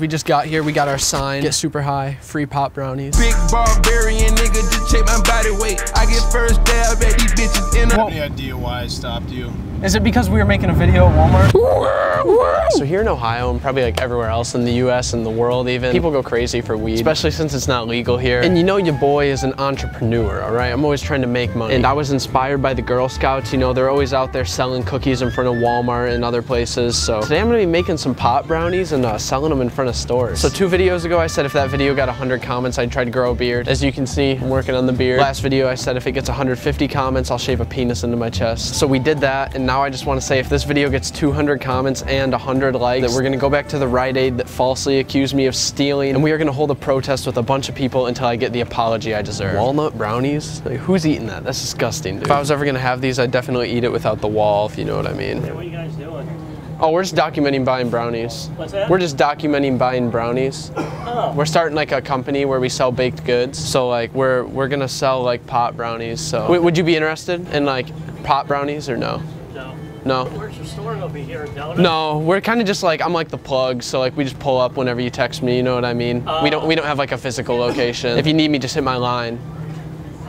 We just got here, we got our sign, get super high, free pot brownies. Big barbarian nigga, just check my body weight. I get first dab at these bitches in a Any idea why I stopped you? Is it because we were making a video at Walmart? so here in Ohio and probably like everywhere else in the US and the world even, people go crazy for weed, especially since it's not legal here. And you know your boy is an entrepreneur, all right? I'm always trying to make money. And I was inspired by the Girl Scouts, you know, they're always out there selling cookies in front of Walmart and other places. So today I'm gonna be making some pot brownies and uh, selling them in front of stores. So two videos ago, I said if that video got 100 comments, I'd try to grow a beard. As you can see, I'm working on the beard. Last video, I said if it gets 150 comments, I'll shave a penis into my chest. So we did that, and now I just wanna say if this video gets 200 comments and 100 likes, that we're gonna go back to the Rite Aid that falsely accused me of stealing, and we are gonna hold a protest with a bunch of people until I get the apology I deserve. Walnut brownies? Like, who's eating that? That's disgusting, dude. If I was ever gonna have these, I'd definitely eat it without the wall, if you know what I mean. Hey, What are you guys doing? Oh, we're just documenting buying brownies. What's that? We're just documenting buying brownies. Oh. We're starting like a company where we sell baked goods. So like we're we're gonna sell like pot brownies. So W- would you be interested in like pot brownies or no? No. No. Where's your store gonna be here in Delta? No, we're kind of just like I'm like the plug, so like we just pull up whenever you text me. You know what I mean? we uh. don't we don't have like a physical location. If you need me, just hit my line.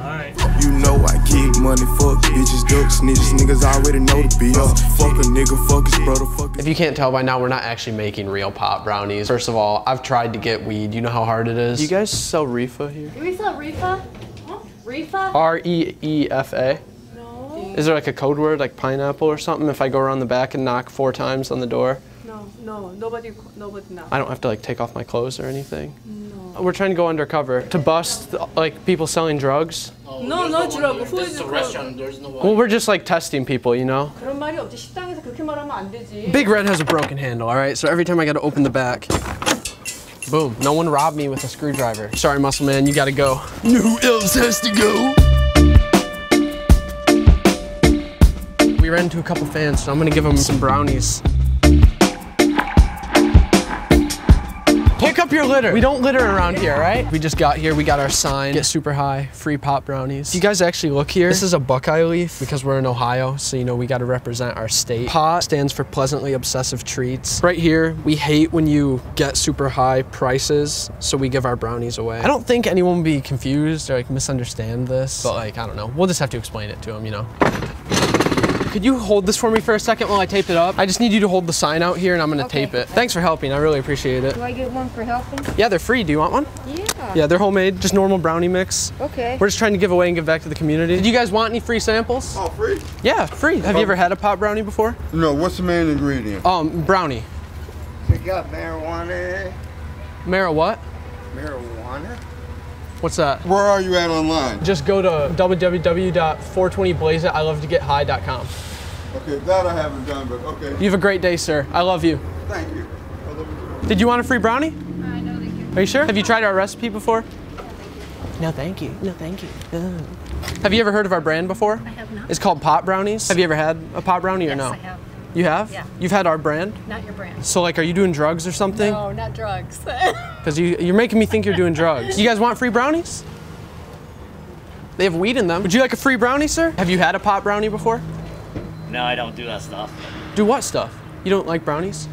Alright. You know I keep money, fuck bitches, duck snitches, niggas already know the be up. Fuck a nigga, fuck his brother, fuck If you can't tell by now, we're not actually making real pot brownies. First of all, I've tried to get weed. You know how hard it is. Do you guys sell reefa here? Do we sell Reefa? Reefa? R E E F A. No. Is there like a code word like pineapple or something if I go around the back and knock four times on the door? No, no, nobody, nobody now. I don't have to like take off my clothes or anything. No. We're trying to go undercover to bust like people selling drugs. No, no drug. Who This is is a restaurant. There's no Well, we're just like testing people, you know. 그런 말이 없지. 식당에서 그렇게 말하면 안 되지. Big Red has a broken handle, all right? So every time I got to open the back, boom. No one robbed me with a screwdriver. Sorry, muscle man, you got to go. Who else has to go? We ran into a couple fans, so I'm gonna give them some brownies. Pick up your litter. We don't litter around here, right? We just got here, we got our sign, get super high, free pot brownies. If you guys actually look here, this is a Buckeye leaf because we're in Ohio, so you know we gotta represent our state. POT stands for pleasantly obsessive treats. Right here, we hate when you get super high prices, so we give our brownies away. I don't think anyone will be confused or like misunderstand this, but like, I don't know. We'll just have to explain it to them, you know? Could you hold this for me for a second while I tape it up? I just need you to hold the sign out here and I'm gonna Okay. tape it. Thanks for helping, I really appreciate it. Do I get one for helping? Yeah, they're free. Do you want one? Yeah. Yeah, they're homemade, just normal brownie mix. Okay. We're just trying to give away and give back to the community. Did you guys want any free samples? Oh, free? Yeah, free. Have you ever had a pot brownie before? No, what's the main ingredient? Um, brownie. We got marijuana. Mara what? Marijuana? What's that? Where are you at online? Just go to www.420blazeit. Okay, that I haven't done, but okay. You have a great day, sir. I love you. Thank you. I love you. Did you want a free brownie? I know they can. Are you sure? Have you tried our recipe before? No, thank you. No, thank you. Uh. Have you ever heard of our brand before? I have not. It's called Pot Brownies. Have you ever had a pot brownie or yes, no? I have. You have? Yeah. You've had our brand? Not your brand. So like, are you doing drugs or something? No, not drugs. Because you, you're making me think you're doing drugs. You guys want free brownies? They have weed in them. Would you like a free brownie, sir? Have you had a pot brownie before? No, I don't do that stuff. Do what stuff? You don't like brownies?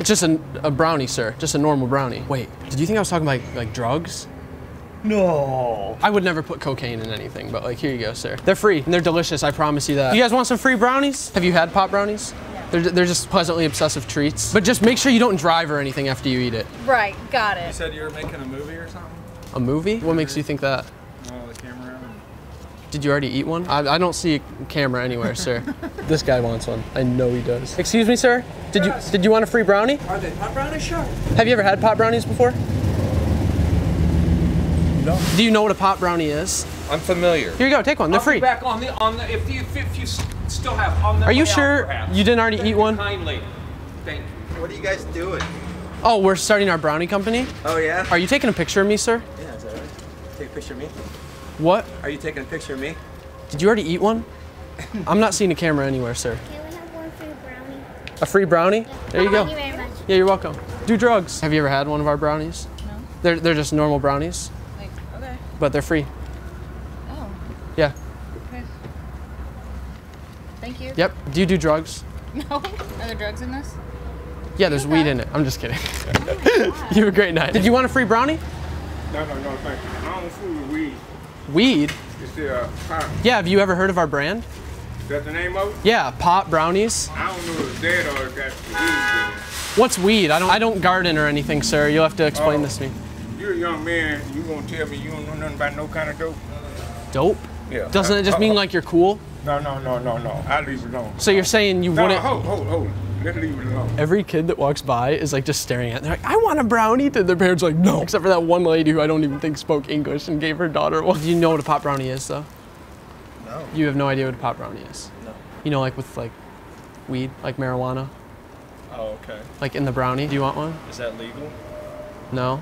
It's just a, a brownie, sir. Just a normal brownie. Wait, did you think I was talking about like, like drugs? No. I would never put cocaine in anything, but like, here you go, sir. They're free and they're delicious, I promise you that. You guys want some free brownies? Have you had pot brownies? They're, they're just pleasantly obsessive treats. But just make sure you don't drive or anything after you eat it. right, got it. You said you were making a movie or something? A movie? What makes you think that? Oh, the camera. Did you already eat one? I, I don't see a camera anywhere, sir. this guy wants one. I know he does. Excuse me, sir? Did you did you want a free brownie? Are they pot brownies? Sure. Have you ever had pot brownies before? No. Do you know what a pot brownie is? I'm familiar. Here you go, take one. They're I'll free. be back on the on the if you if you still have on the Are you way out, sure perhaps. you didn't already Thank eat you one? Kindly. Thank you. What are you guys doing? Oh, we're starting our brownie company. Oh, yeah? Are you taking a picture of me, sir? Yeah, is that right? Take a picture of me. What? Are you taking a picture of me? Did you already eat one? I'm not seeing a camera anywhere, sir. Can we have one free brownie? A free brownie? There you go. Thank you very much. Yeah, you're welcome. Do drugs. Have you ever had one of our brownies? No. They're, they're just normal brownies, Like, okay. But they're free. Oh, Yeah. okay. Thank you. Yep. Do you do drugs? No. Are there drugs in this? Yeah, there's weed in it. I'm just kidding. you have a great night. Did you want a free brownie? No, no, no, thank you. I don't fool with weed. Weed? It's the uh, pot. Yeah, have you ever heard of our brand? Is that the name of it? Yeah, pot brownies. I don't know if it's dead or if that's the weed. What's weed? I don't I don't garden or anything, sir. You'll have to explain Oh. this to me. You're a young man. You gonna tell me you don't know nothing about no kind of dope? Dope? Yeah. Doesn't it just mean like you're cool? No, no, no, no, no. I leave it alone. So you're saying you No, wouldn't hold, hold, hold. Let's leave it alone. Every kid that walks by is like just staring at. It. They're like, "I want a brownie." To their parents, are like, "No." Except for that one lady who I don't even think spoke English and gave her daughter one. Do you know what a pot brownie is, though? No. You have no idea what a pot brownie is. No. You know, like with like weed, like marijuana, Oh, okay. like in the brownie. Do you want one? Is that legal? No.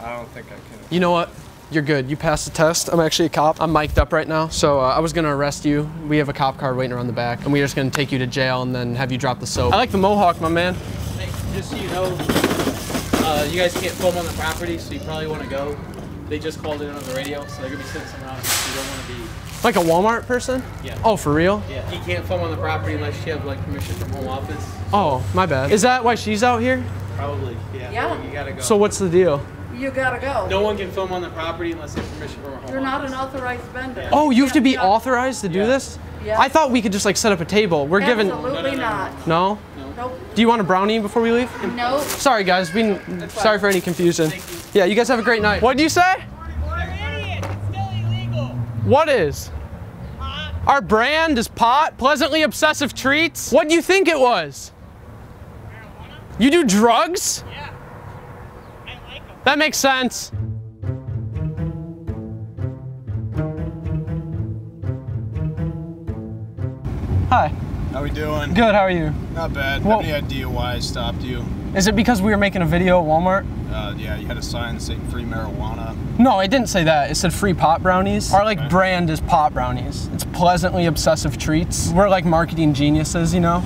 I don't think I can. You know what? You're good. You passed the test. I'm actually a cop. I'm mic'd up right now, so uh, I was gonna arrest you. We have a cop car waiting around the back, and we're just gonna take you to jail and then have you drop the soap. I like the mohawk, my man. Hey, just so you know, uh, you guys can't film on the property, so you probably want to go. They just called it on the radio, so they're gonna be sitting someone out. So you don't want to be. Like a Walmart person? Yeah. Oh, for real? Yeah. You can't film on the property unless you have like permission from home office. Oh, my bad. Is that why she's out here? Probably. Yeah. Yeah. You gotta go. So what's the deal? You gotta go. No one can film on the property unless they have permission from a home You're not an authorized vendor. Oh, you have to be Yeah. authorized to do Yeah. this? Yeah. I thought we could just like set up a table. We're given. Absolutely not. No? Nope. Do you want a brownie before we leave? Nope. Sorry, guys. We sorry for any confusion. Yeah, you guys have a great night. What did you say? Brownie. It's still illegal. What is? Our brand is pot, pleasantly obsessive treats. What do you think it was? Marijuana? You do drugs? Yeah. That makes sense. Hi. How we doing? Good, how are you? Not bad. Well- How many idea why I stopped you? Is it because we were making a video at Walmart? Uh, yeah, you had a sign saying free marijuana. No, I didn't say that. It said free pot brownies. Our like Okay. brand is pot brownies. It's pleasantly obsessive treats. We're like marketing geniuses, you know?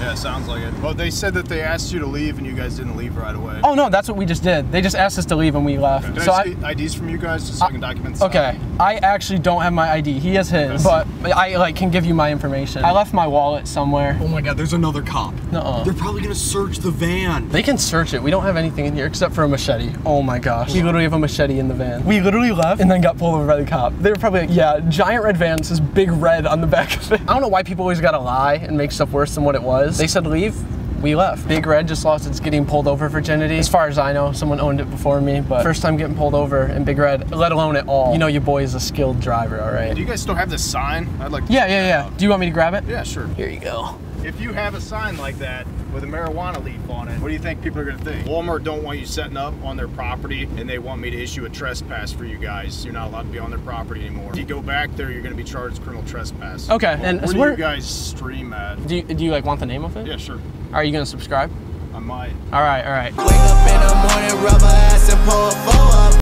Yeah, sounds like it. Well, they said that they asked you to leave and you guys didn't leave right away. Oh no, that's what we just did. They just asked us to leave and we left. Can So I I, IDs from you guys just so I can document this? okay, I actually don't have my ID. He has his, but I like can give you my information. I left my wallet somewhere. Oh my god, there's another cop. Nuh-uh. They're probably gonna search the van. They can search it. We don't have anything in here except for a machete. Oh my gosh. We literally have a machete in the van. We literally left and then got pulled over by the cop. They were probably like, yeah, giant red van says big red on the back of it. I don't know why people always gotta lie and make stuff worse than what it was. They said leave. We left. Big Red just lost its getting pulled over virginity. As far as I know, someone owned it before me, but first time getting pulled over in Big Red, let alone at all. You know your boy is a skilled driver, all right? Do you guys still have this sign? I'd like to Yeah, yeah, yeah. Do you want me to grab it? Yeah, sure. Here you go. If you have a sign like that with a marijuana leaf on it, what do you think people are gonna think? Walmart don't want you setting up on their property and they want me to issue a trespass for you guys. You're not allowed to be on their property anymore. If you go back there, you're gonna be charged criminal trespass. Okay, Where, and where so do where- you guys stream at? Do you, do you like want the name of it? Yeah, sure. Are you gonna subscribe? I might. All right, all right.